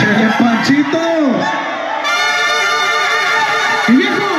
Chele Panchito. Y viejo,